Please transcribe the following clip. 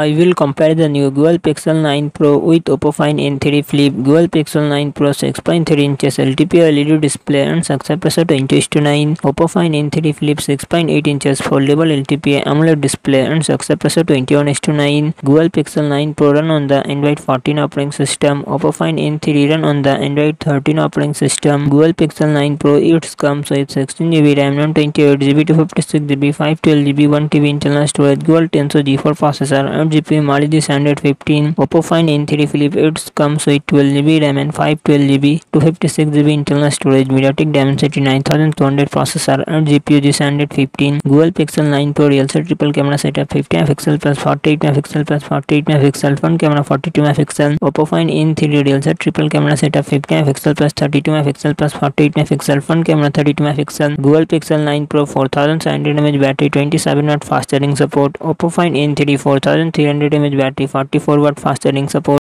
I will compare the new Google Pixel 9 Pro with Oppo Find N3 Flip. Google Pixel 9 Pro 6.3 inches LTP LED display and success 20 9. Oppo Find N3 Flip 6.8 inches foldable LTP AMOLED display and success ratio 21 9. Google Pixel 9 Pro run on the Android 14 operating system. Oppo Find N3 run on the Android 13 operating system. Google Pixel 9 Pro it comes with 16GB RAM, 128GB, 256GB, 512GB, 1TB internal storage, Google Tensor G4 processor and GPU Mali Standard 15 Oppo Find N3 Flip it comes with 12GB RAM and 512GB 256GB internal storage MediaTek Dimensity 9200 processor and GPU G Standard 15 Google Pixel 9 Pro real set triple camera setup 50 MP plus 48 MP plus 48 MP front camera 42 MP Oppo Find N3 real set triple camera setup 50 MP plus 32 MP plus 48 MP front camera 32 MP Google Pixel 9 Pro 4700 mAh battery 27 watt fast charging support Oppo Find N3 4300 mAh battery 44 watt fast charging support